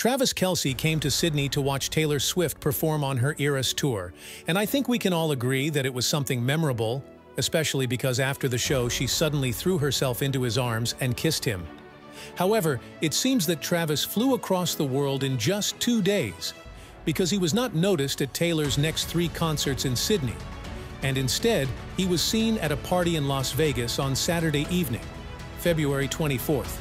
Travis Kelce came to Sydney to watch Taylor Swift perform on her Eras tour, and I think we can all agree that it was something memorable, especially because after the show she suddenly threw herself into his arms and kissed him. However, it seems that Travis flew across the world in just two days, because he was not noticed at Taylor's next three concerts in Sydney, and instead he was seen at a party in Las Vegas on Saturday evening, February 24th.